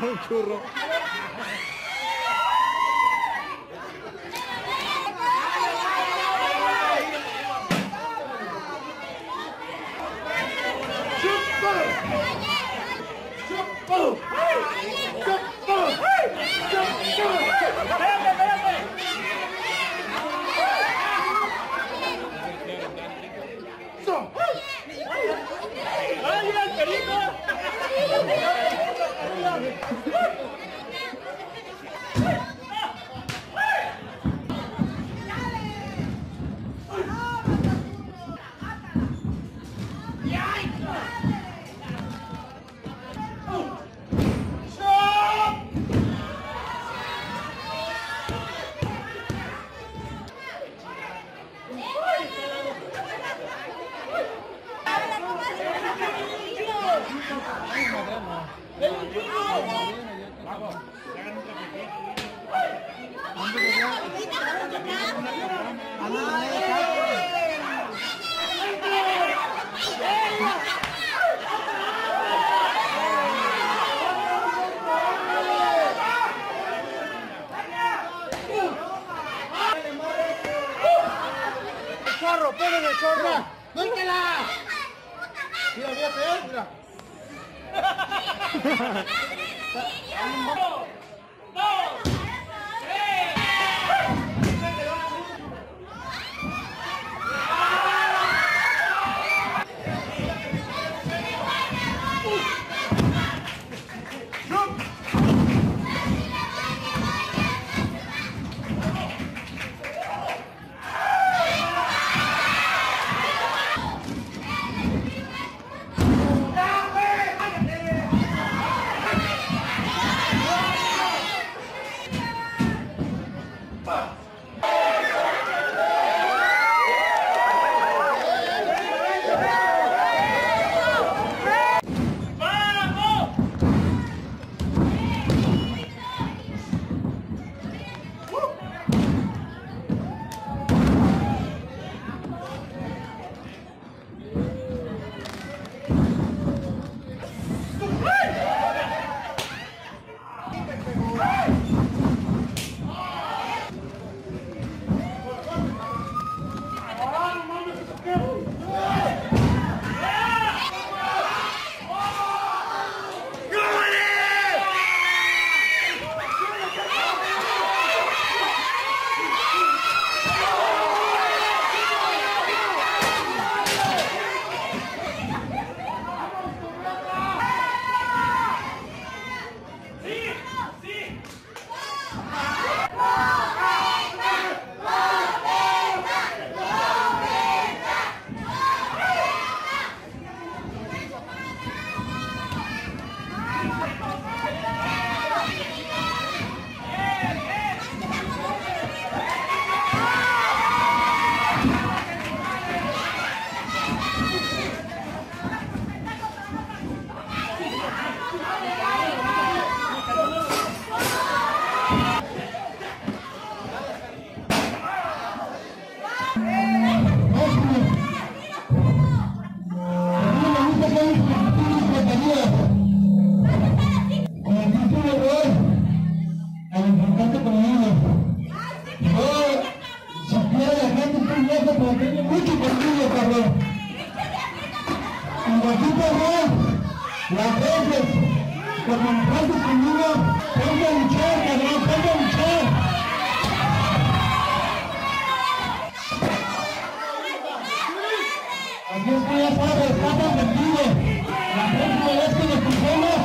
Un churro. Chorro, ponen el chorro. ¡Suéltela! Mira, fíjate, eh, mira. No! Las veces que contraste conmigo, ponte a luchar, cabrón, ponte a luchar. Así es que ya sabes, está convertido. La próxima vez que nos cruzamos,